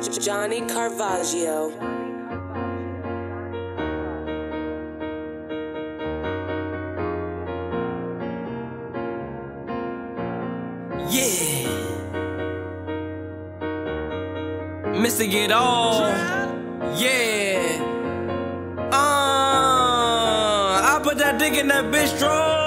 Johnny Carvaggio. Yeah. Missing it All. Yeah. Uh, I put that dick in that bitch drawers.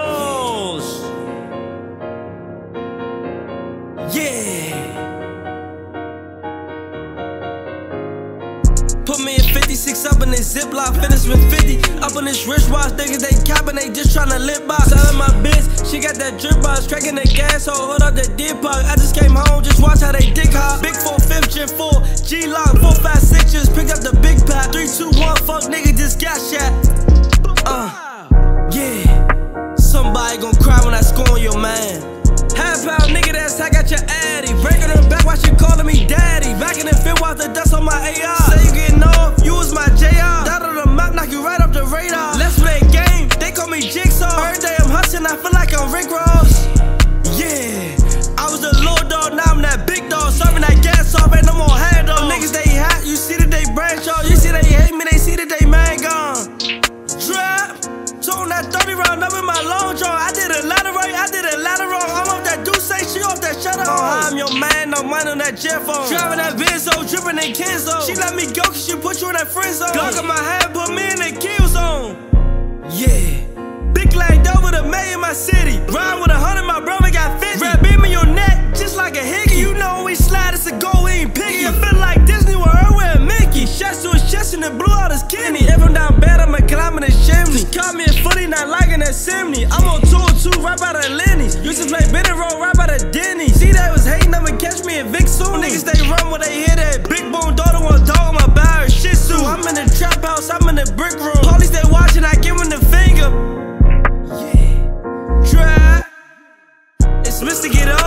56 up in this ziplock, finish with 50. Up on this wristwatch, niggas they capping, they just tryna lip box. Selling my bitch, she got that drip box, cracking the gas, so hold up that dip. I just came home, just watch how they dick hop. Big 4, 5th gen 4, Glock, 4, 5, 6 just pick up the big pack. 3, 2, 1, fuck nigga, just got shot. Uh, yeah. Somebody gon' cry when I score on your man. Half pound nigga, that's how I got your addy. Breaking her back while she calling me daddy. Feel like I'm Rick Ross. Yeah, I was a little dog, now I'm that big dog. Serving that gas off, ain't no more hand. Niggas, they hot, you see that they branch off. You see they hate me, they see that they man gone. Trap, tone that 30 round up in my long draw. I did a lot of right, I did a lot of wrong. I'm off that do say she off that shut up. Oh, I'm your man, no mind on that jet phone. Driving that Benzo, dripping in Kenzo. She let me go cause she put you in that friend zone. Glock on my head, out. If I'm down bad, I'ma climb in the chimney. Caught me a footy, not liking that Simney. I'm on tour two, right by the Lenny's. Used to play Bennett Road, right by the Denny's. See, they was hating, I'ma catch me in Vic soon. Niggas, they run when they hear that big bone daughter want dog on my bar, shit suit. I'm in the trap house, I'm in the brick room. Police, they watching, I give them the finger. Yeah. Try. It's Mr. GetOff.